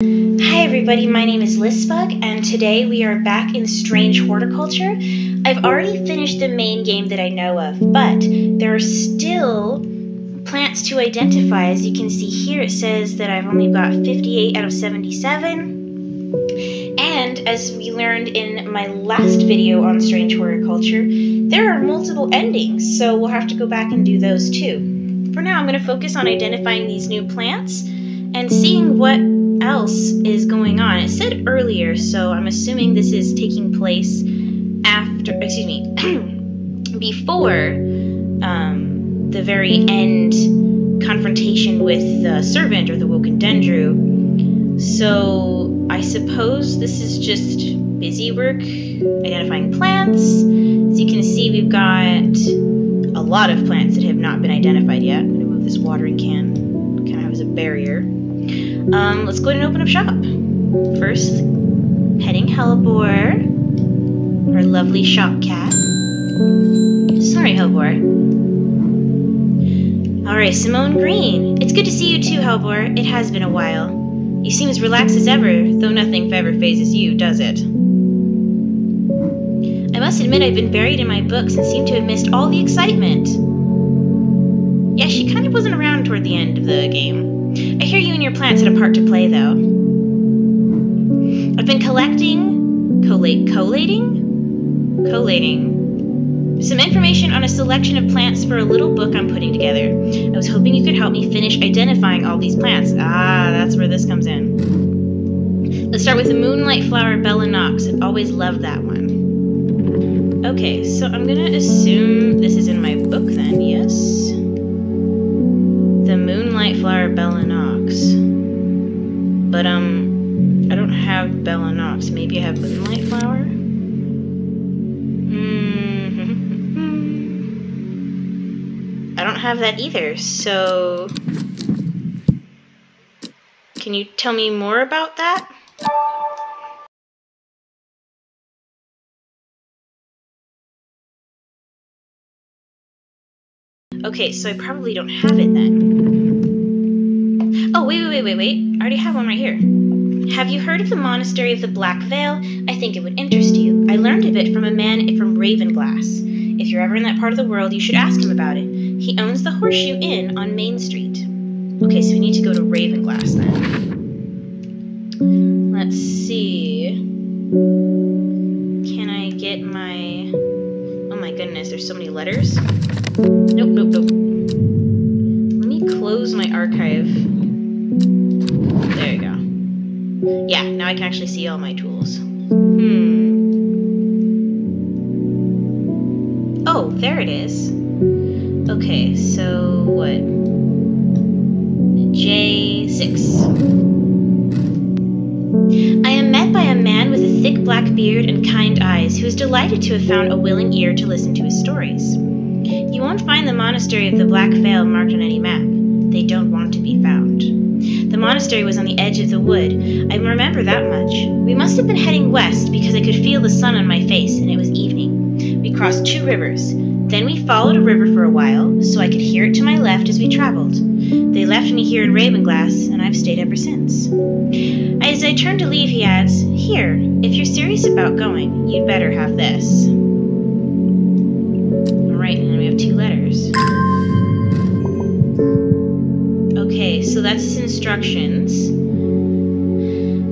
Hi everybody, my name is Lyssbug, and today we are back in Strange Horticulture. I've already finished the main game that I know of, but there are still plants to identify. As you can see here, it says that I've only got 58 out of 77. And as we learned in my last video on Strange Horticulture, there are multiple endings, so we'll have to go back and do those too. For now, I'm going to focus on identifying these new plants and seeing what else is going on. It said earlier, so I'm assuming this is taking place after, excuse me, before um, the very end confrontation with the servant or the Woken Dendru. So I suppose this is just busy work identifying plants. As you can see, we've got a lot of plants that have not been identified yet. I'm going to move this watering can kind of as a barrier. Um, let's go ahead and open up shop. First, petting Hellebore, our lovely shop cat. Sorry, Hellebore. Alright, Simone Green. It's good to see you too, Hellebore. It has been a while. You seem as relaxed as ever, though nothing ever phases you, does it? I must admit I've been buried in my books and seem to have missed all the excitement. Yeah, she kind of wasn't around toward the end of the game. Your plants had a part to play, though. I've been collecting, collate, collating, collating some information on a selection of plants for a little book I'm putting together. I was hoping you could help me finish identifying all these plants. Ah, that's where this comes in. Let's start with the moonlight flower Bellanox. I've always loved that one. Okay, so I'm gonna assume this is in my Maybe I have Moonlight Flower? Mm-hmm. I don't have that either, so... Can you tell me more about that? Okay, so I probably don't have it then. Oh, wait, wait, wait, wait, wait. I already have one right here. Have you heard of the Monastery of the Black Veil? I think it would interest you. I learned of it from a man from Ravenglass. If you're ever in that part of the world, you should ask him about it. He owns the Horseshoe Inn on Main Street. Okay, so we need to go to Ravenglass then. Let's see. Can I get my... Oh my goodness, there's so many letters. Nope, nope, nope. Let me close my archive. There you go. Yeah, now I can actually see all my tools. Hmm. Oh, there it is. Okay, so what? J6. I am met by a man with a thick black beard and kind eyes who is delighted to have found a willing ear to listen to his stories. You won't find the monastery of the Black Veil marked on any map. They don't want to be found. The monastery was on the edge of the wood. I remember that much. We must have been heading west because I could feel the sun on my face and it was evening. We crossed two rivers. Then we followed a river for a while so I could hear it to my left as we traveled. They left me here in Ravenglass, and I've stayed ever since. As I turned to leave, he adds, Here, if you're serious about going, you'd better have this. Alright, and we have two letters. That's his instructions.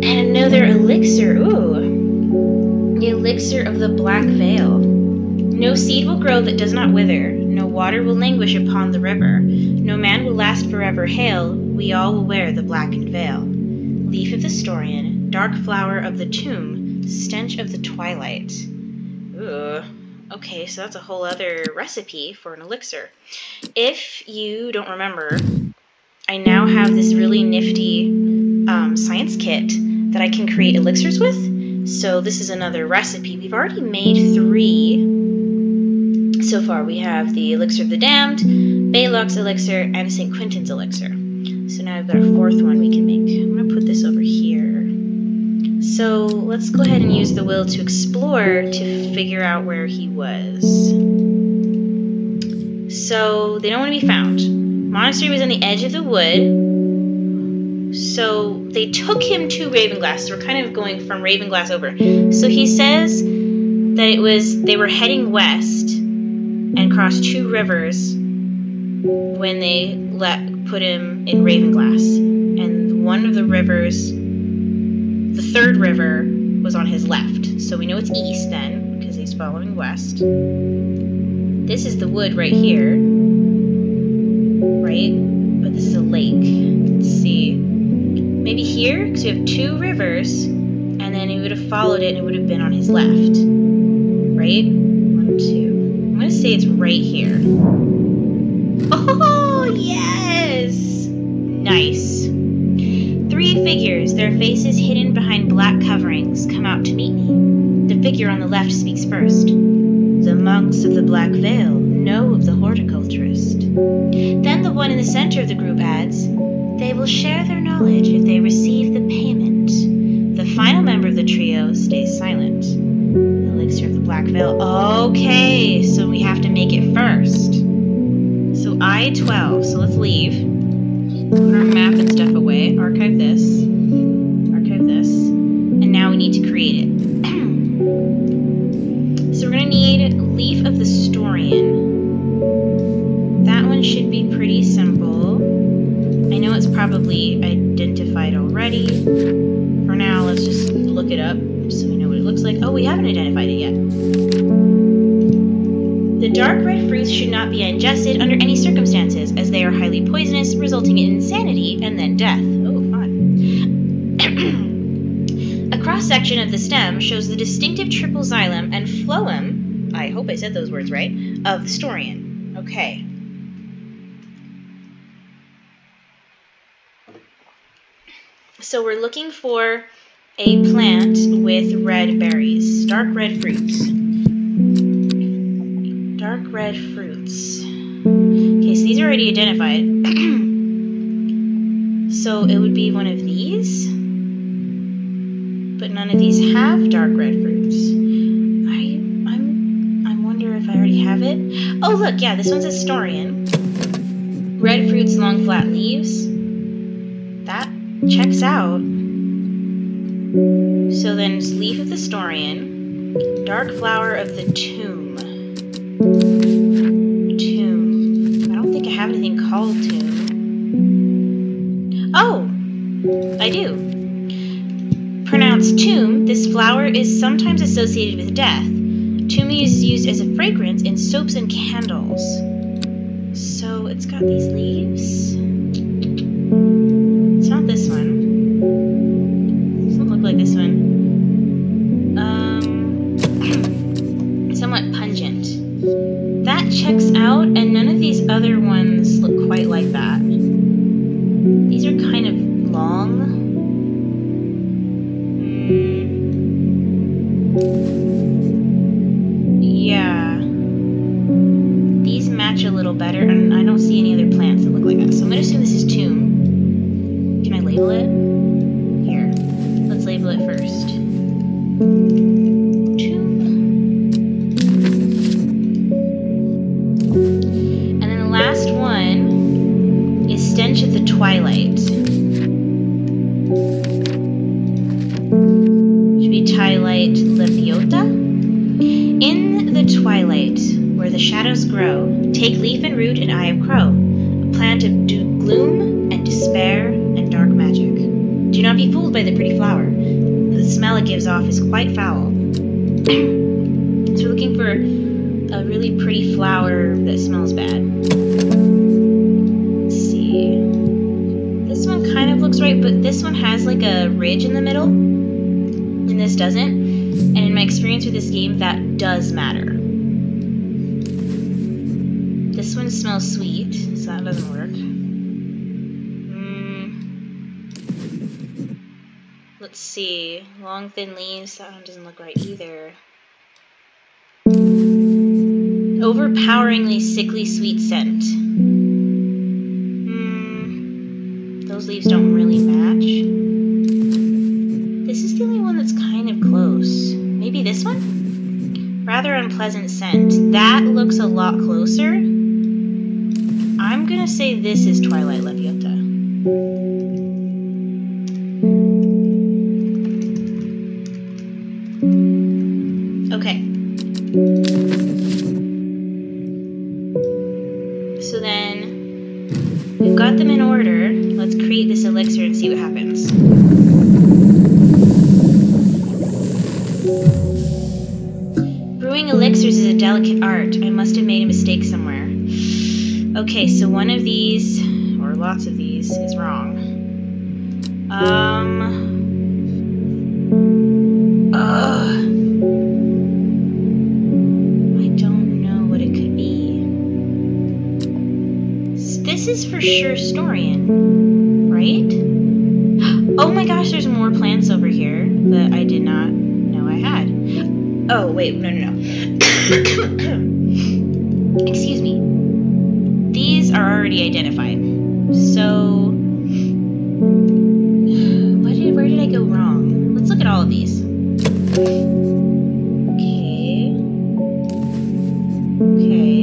And another elixir. Ooh. The elixir of the Black Veil. No seed will grow that does not wither. No water will languish upon the river. No man will last forever. Hail, we all will wear the blackened veil. Leaf of the Storian, dark flower of the tomb, stench of the twilight. Ooh. Okay, so that's a whole other recipe for an elixir. If you don't remember, I now have this really nifty um, science kit that I can create elixirs with. So this is another recipe. We've already made three so far. We have the Elixir of the Damned, Baylock's Elixir, and St. Quentin's Elixir. So now I've got a fourth one we can make. I'm going to put this over here. So let's go ahead and use the will to explore to figure out where he was. So they don't want to be found. Monastery was on the edge of the wood. So they took him to Ravenglass. So we're kind of going from Ravenglass over. So he says that it was they were heading west and crossed two rivers when they let put him in Ravenglass. And one of the rivers, the third river, was on his left. So we know it's east then, because he's following west. This is the wood right here. Right? But this is a lake. Let's see. Maybe here, because we have two rivers, and then he would have followed it and it would have been on his left. Right? One, two. I'm going to say it's right here. Oh, yes! Nice. Three figures, their faces hidden behind black coverings, come out to meet me. The figure on the left speaks first. The monks of the Black Veil know of the horticulturist. Then the one in the center of the group adds, They will share their knowledge if they receive the payment. The final member of the trio stays silent. Elixir of the Black Veil. Okay, so we have to make it first. So I-12, so let's leave. Put our map and stuff away. Of the Storian. Okay. So we're looking for a plant with red berries, dark red fruits dark red fruits. Okay, so these are already identified. so it would be one of these. But none of these have dark red fruits. Oh look, yeah, this one's a Storian. Red fruits, long flat leaves. That checks out. So then leaf of the Storian, dark flower of the tomb. Tomb. I don't think I have anything called tomb. Oh! I do. Pronounced tomb, this flower is sometimes associated with death. Tomb is used as a fragrance in soaps and candles. So it's got these leaves. It's not this one. Doesn't look like this one. Um, somewhat pungent. That checks out, and none of these other ones look quite like that. These are kind of long. Hmm. Better, and does matter. This one smells sweet, so that doesn't work. Mm. Let's see. Long, thin leaves. That one doesn't look right either. Overpoweringly sickly sweet scent. Hmm. Those leaves don't really match. This is the only one that's kind of close. Maybe this one? Rather unpleasant scent. That looks a lot closer. I'm gonna say this is Twilight Leviota. Okay. So then, we've got them in order. Let's create this elixir delicate art. I must have made a mistake somewhere. Okay, so one of these, or lots of these, is wrong. Um. Ugh. I don't know what it could be. This is for sure Storian, right? Oh my gosh, there's more plants over here that I did not know I had. Oh, wait, no, no, no. Excuse me. These are already identified. So, what did, where did I go wrong? Let's look at all of these. Okay. Okay.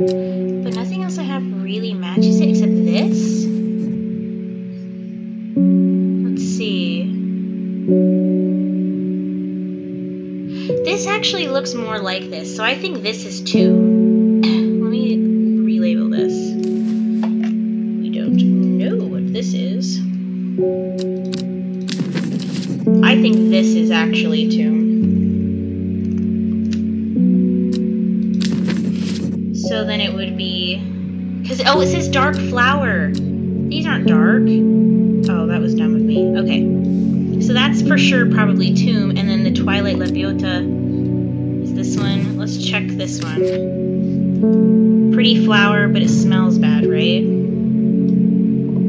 But nothing else I have really matches it except this. Let's see. This actually looks more like this, so I think this is two. Oh, it says dark flower. These aren't dark. Oh, that was dumb of me. Okay. So that's for sure probably Tomb. And then the Twilight Leviota is this one. Let's check this one. Pretty flower, but it smells bad, right?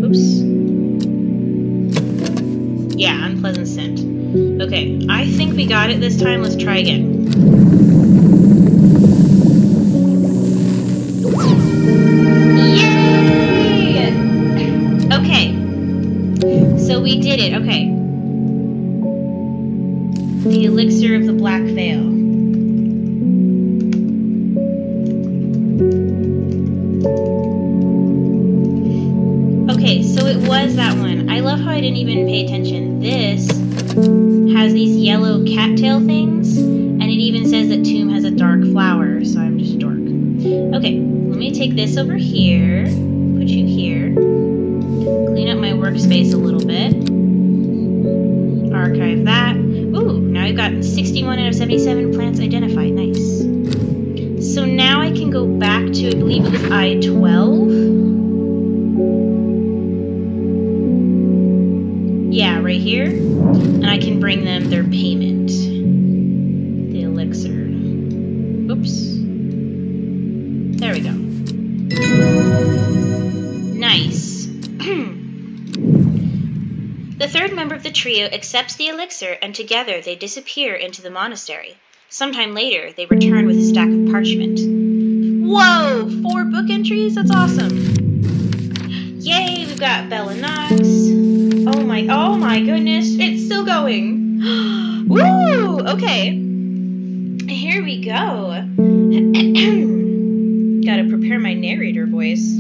Oops. Yeah, unpleasant scent. Okay, I think we got it this time. Let's try again. There we go. Nice. the third member of the trio accepts the elixir, and together they disappear into the monastery. Sometime later, they return with a stack of parchment. Whoa! Four book entries? That's awesome! Yay, we've got Bellanox. Oh my, oh my goodness, it's still going. Woo! Okay. Here here we go. Gotta prepare my narrator voice.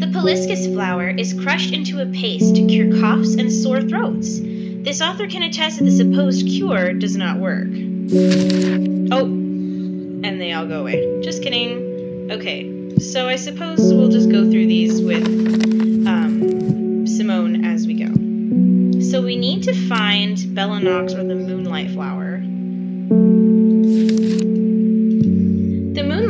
The Poliscus flower is crushed into a paste to cure coughs and sore throats. This author can attest that the supposed cure does not work. Oh, and they all go away. Just kidding. Okay, so I suppose we'll just go through these with um, Simone as we go. So we need to find Bellanox or the Moonlight Flower.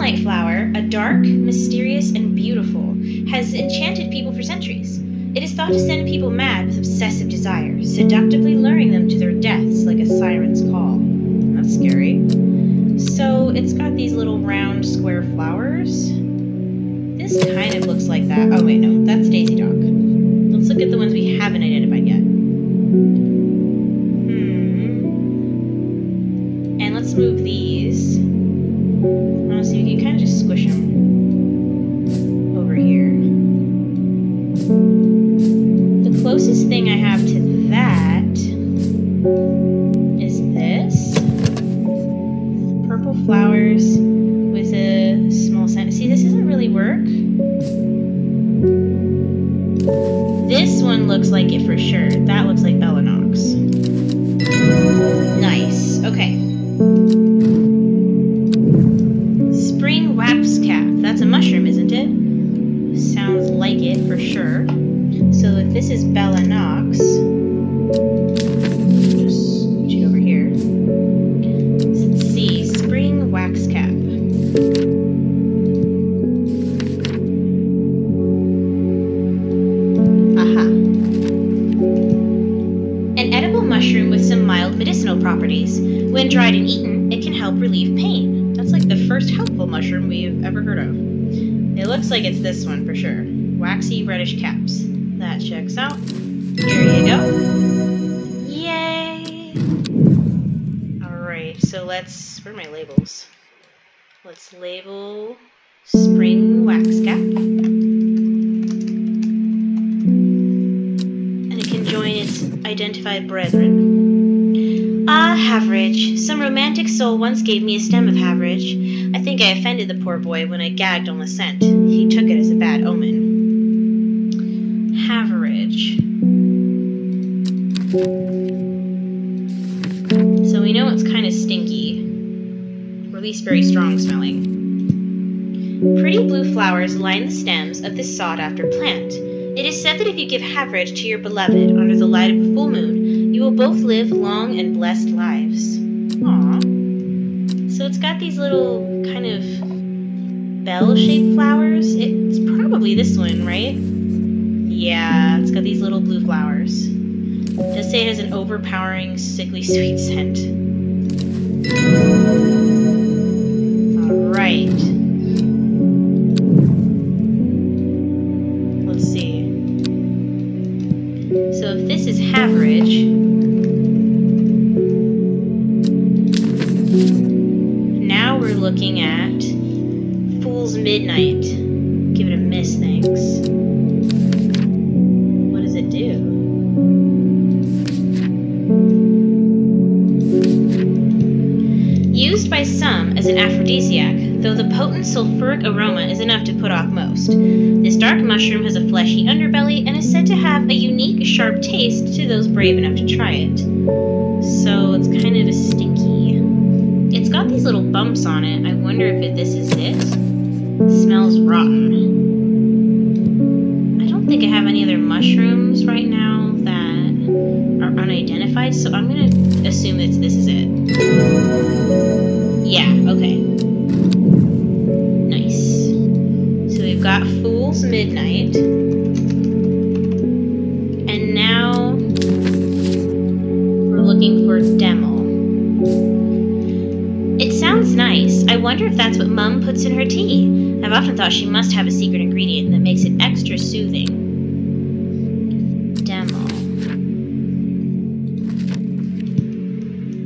Moonlight Flower, a dark, mysterious, and beautiful, has enchanted people for centuries. It is thought to send people mad with obsessive desire, seductively luring them to their deaths like a siren's call. That's scary. So it's got these little round square flowers. This kind of looks like that. Oh wait, no, that's Daisy Dock. Let's look at the ones we haven't identified yet. Like it for sure. So if this is Bellanox, just Let's label spring wax cap. And it can join its identified brethren. Ah, Haveridge. Some romantic soul once gave me a stem of Haveridge. I think I offended the poor boy when I gagged on the scent. He took it as a bad omen. Haveridge. So we know it's kind of stinky, least very strong smelling. Pretty blue flowers line the stems of this sought after plant. It is said that if you give Haveridge to your beloved under the light of a full moon, you will both live long and blessed lives. Aww. So it's got these little kind of bell shaped flowers. It's probably this one, right? Yeah, it's got these little blue flowers. It say it has an overpowering, sickly sweet scent. Haveridge, now we're looking at Fool's Midnight. Give it a miss, thanks. What does it do? Used by some as an aphrodisiac, though the potent sulfuric aroma is enough to put off most. This dark mushroom has a fleshy underbelly and is said to have a unique, sharp taste to those brave enough to try it. So it's kind of a stinky. It's got these little bumps on it. I wonder if it, this is it. smells rotten.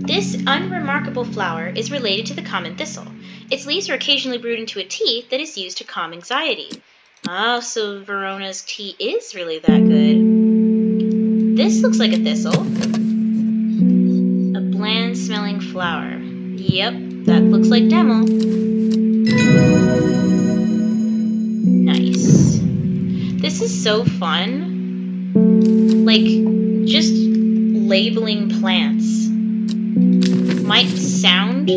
This unremarkable flower is related to the common thistle. Its leaves are occasionally brewed into a tea that is used to calm anxiety. Oh, so Verona's tea is really that good. This looks like a thistle. A bland smelling flower. Yep, that looks like Demel. Nice. This is so fun. Like, just labeling plants might sound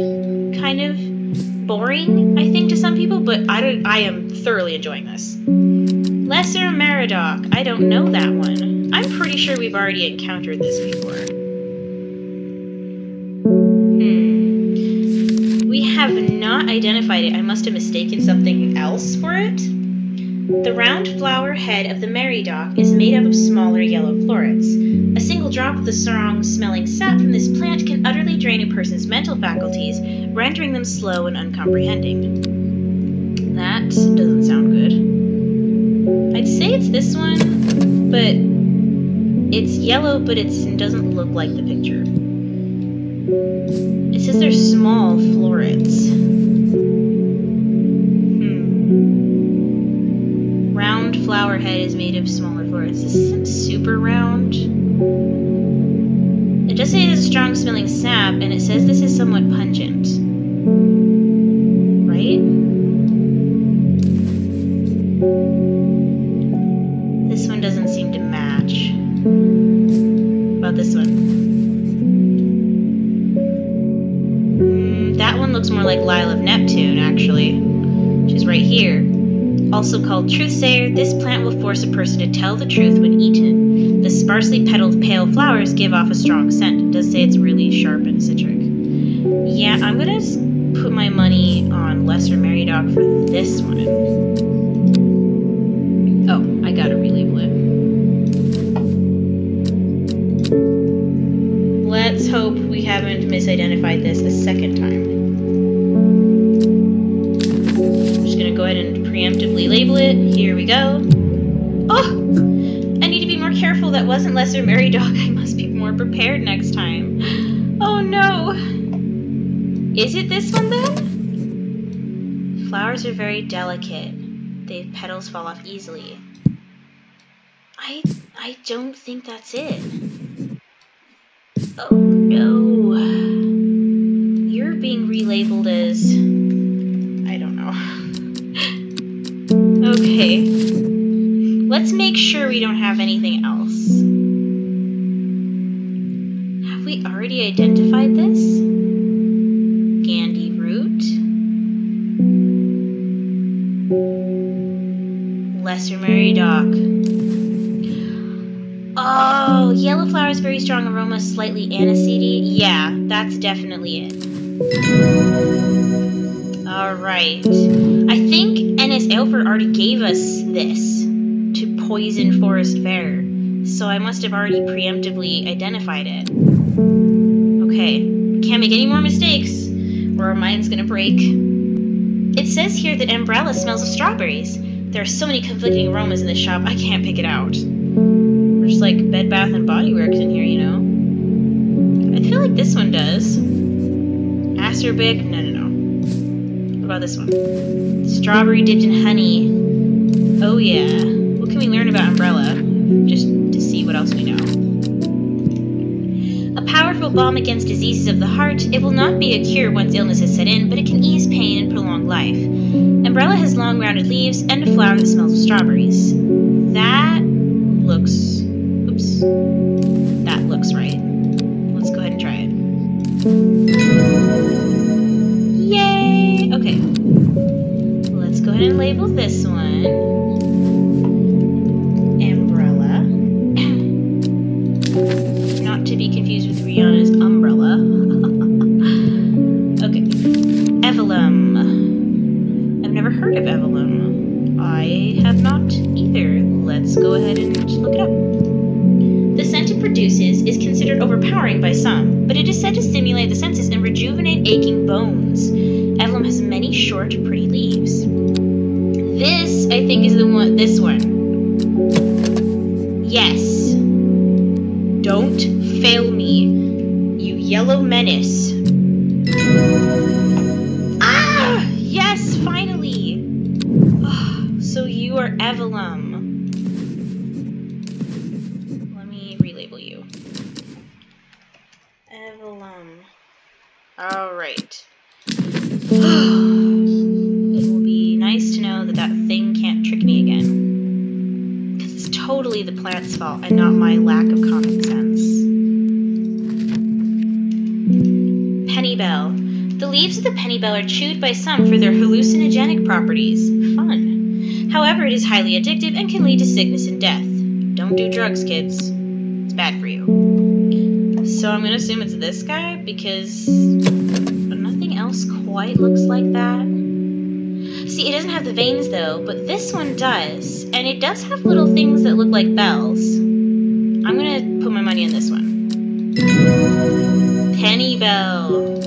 kind of boring, I think, to some people, but I, don't, I am thoroughly enjoying this. Lesser Meriadoc. I don't know that one. I'm pretty sure we've already encountered this before. Hmm. We have not identified it. I must have mistaken something else for it. The round flower head of the Meriadoc is made up of smaller yellow florets. A single drop of the strong smelling sap from this plant can utterly drain a person's mental faculties, rendering them slow and uncomprehending. That doesn't sound good. I'd say it's this one, but it's yellow, but it doesn't look like the picture. It says they're small florets. Head is made of smaller florets. This isn't super round. It does say it has a strong smelling sap, and it says this is somewhat pungent. Right? This one doesn't seem to match. About this one. Mm, that one looks more like Lyle of Neptune, actually. She's right here. Also called Truthsayer, this plant will force a person to tell the truth when eaten. The sparsely petaled pale flowers give off a strong scent. It does say it's really sharp and citric. Yeah, I'm gonna put my money on Lesser Meriadoc for this one. Oh, I gotta relabel it. Let's hope we haven't misidentified this a second time. Wasn't Lesser Meriadoc. I must be more prepared next time. Oh no! Is it this one then? Flowers are very delicate. The petals fall off easily. I I don't think that's it. Oh no. You're being relabeled as I don't know. Okay. Let's make sure we don't have anything Lesser Meriadoc. Oh, yellow flowers, very strong aroma, slightly aniseedy. Yeah, that's definitely it. Alright. I think Ennis Aelfir already gave us this to poison forest Fair, so I must have already preemptively identified it. Okay, can't make any more mistakes, or our mind's gonna break. It says here that Umbrella smells of strawberries. There are so many conflicting aromas in this shop, I can't pick it out. There's like Bed Bath and Body Works in here, you know? I feel like this one does. Acerbic? No, no, no. What about this one? Strawberry dipped in honey. Oh yeah. What can we learn about Umbrella? Just to see what else we know. A powerful balm against diseases of the heart, it will not be a cure once illness has set in, but it can ease pain and prolong life. Umbrella has long rounded leaves and a flower that smells of strawberries. That looks... Oops. That looks right. Let's go ahead and try it. Yay! Okay. Let's go ahead and label this one Great. it will be nice to know that that thing can't trick me again. Because it's totally the plant's fault and not my lack of common sense. Penny Bell. The leaves of the penny bell are chewed by some for their hallucinogenic properties. Fun. However, it is highly addictive and can lead to sickness and death. Don't do drugs, kids. It's bad for you. So I'm gonna assume it's this guy because else quite looks like that. See, it doesn't have the veins though, but this one does. And it does have little things that look like bells. I'm gonna put my money on this one. Penny Bell.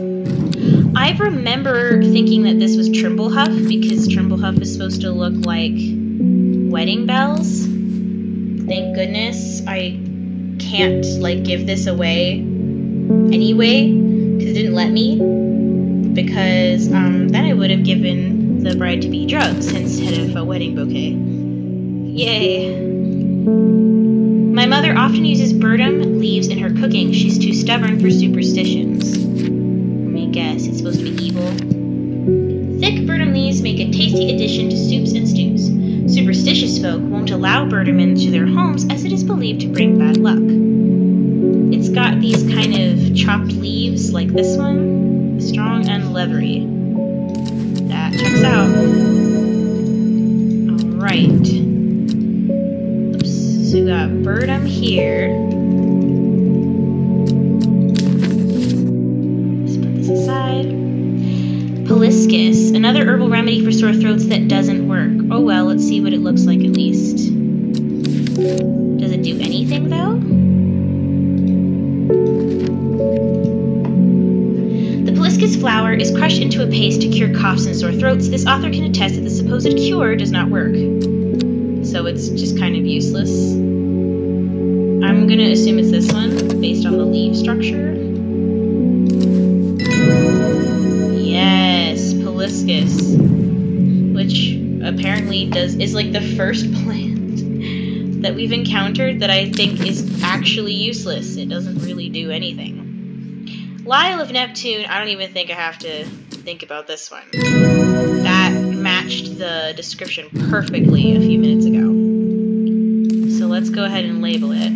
I remember thinking that this was Trimblehuff because Trimblehuff is supposed to look like wedding bells. Thank goodness I can't like give this away anyway because it didn't let me because um, then I would have given the bride to be drugs instead of a wedding bouquet. Yay. My mother often uses burdock leaves in her cooking. She's too stubborn for superstitions. Let me guess, it's supposed to be evil. Thick burdock leaves make a tasty addition to soups and stews. Superstitious folk won't allow burdock into their homes as it is believed to bring bad luck. It's got these kind of chopped leaves like this one, strong and leathery. That checks out. Alright. Oops. So we got burdock here. Let's put this aside. Poliscus, another herbal remedy for sore throats that doesn't work. Oh well, let's see what it looks like at least. Does it do anything though? The Poliscus flower is crushed into a paste to cure coughs and sore throats. This author can attest that the supposed cure does not work. So it's just kind of useless. I'm gonna assume it's this one, based on the leaf structure. Yes, Poliscus. Which apparently does is like the first plant that we've encountered that I think is actually useless. It doesn't really do anything. Lyle of Neptune, I don't even think I have to think about this one. That matched the description perfectly a few minutes ago. So let's go ahead and label it.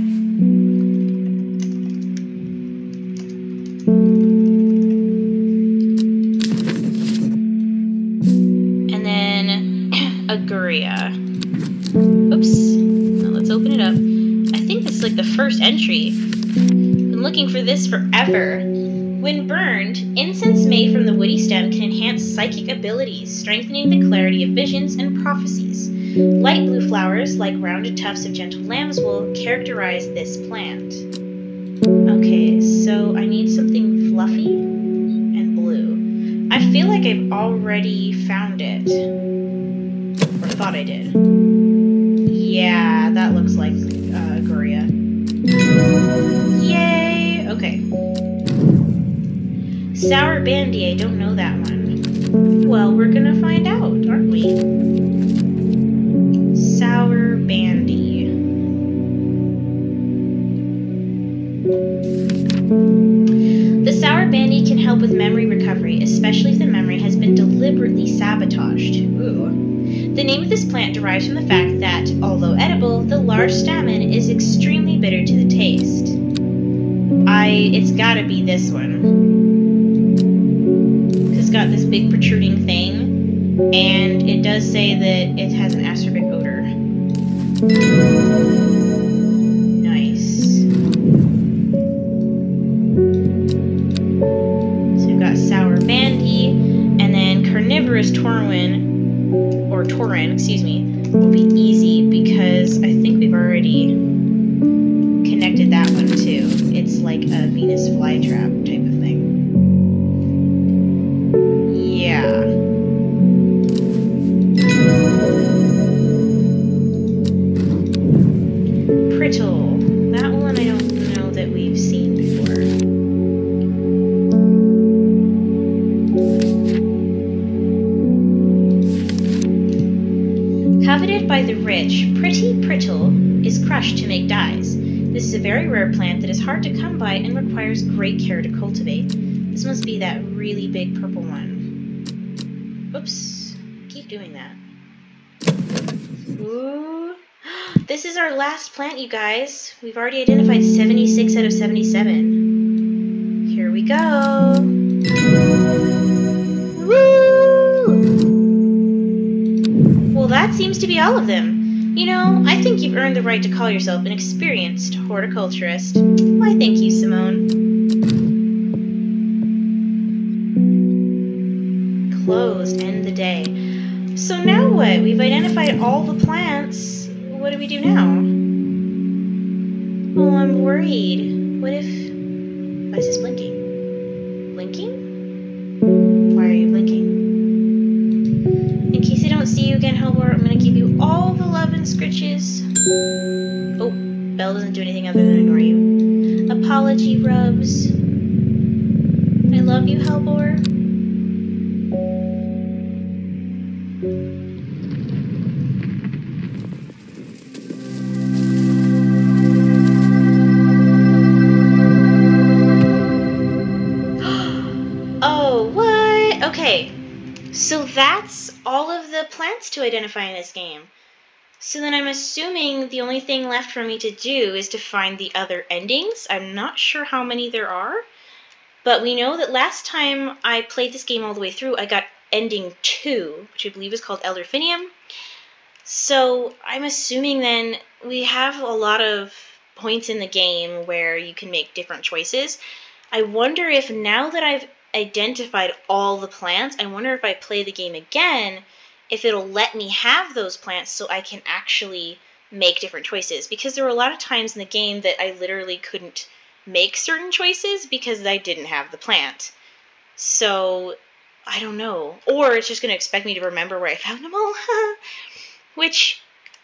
And then Aguria. Oops. Now let's open it up. I think this is like the first entry. Been looking for this forever. When burned, incense made from the woody stem can enhance psychic abilities, strengthening the clarity of visions and prophecies. Light blue flowers, like rounded tufts of gentle lamb's wool, characterize this plant. Okay, so I need something fluffy and blue. I feel like I've already found it. Or thought I did. Yeah, that looks like uh, Goria. Yay! Okay. Sour Bandy, I don't know that one. Well, we're gonna find out, aren't we? Sour Bandy. The Sour Bandy can help with memory recovery, especially if the memory has been deliberately sabotaged. Ooh. The name of this plant derives from the fact that, although edible, the large stamen is extremely bitter to the taste. I, it's gotta be this one got this big protruding thing, and it does say that it has an acerbic odor. Nice. So we've got sour bandy, and then carnivorous torwin, or torin, excuse me, will be easy because I think we've already connected that one too. It's like a Venus flytrap Ooh. This is our last plant, you guys. We've already identified 76 out of 77. Here we go. Woo! Well, that seems to be all of them. You know, I think you've earned the right to call yourself an experienced horticulturist. Why, thank you, Simone. Closed. End the day. So now what? We've identified all the plants. What do we do now? Oh, I'm worried. What if... Why is this blinking? Blinking? Why are you blinking? In case I don't see you again, Helbor, I'm gonna give you all the love and scritches. Oh, Belle doesn't do anything other than ignore you. Apology rubs. I love you, Helbor. Identify in this game. So then I'm assuming the only thing left for me to do is to find the other endings. I'm not sure how many there are, but we know that last time I played this game all the way through, I got ending 2, which I believe is called Elderfinium. So I'm assuming then we have a lot of points in the game where you can make different choices. I wonder if now that I've identified all the plants, I wonder if I play the game again, if it'll let me have those plants so I can actually make different choices. Because there were a lot of times in the game that I literally couldn't make certain choices because I didn't have the plant. So I don't know. Or it's just going to expect me to remember where I found them all. Which,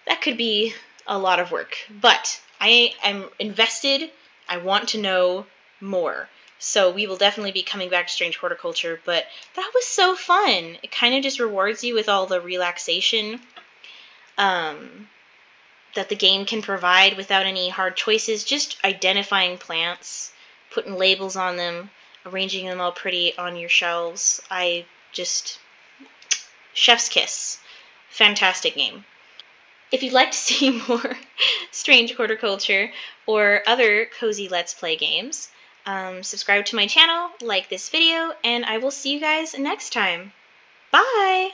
that could be a lot of work. But I am invested. I want to know more. So we will definitely be coming back to Strange Horticulture, but that was so fun. It kind of just rewards you with all the relaxation um, that the game can provide without any hard choices. Just identifying plants, putting labels on them, arranging them all pretty on your shelves. I just. Chef's kiss. Fantastic game. If you'd like to see more Strange Horticulture or other cozy Let's Play games, um, subscribe to my channel, like this video, and I will see you guys next time. Bye!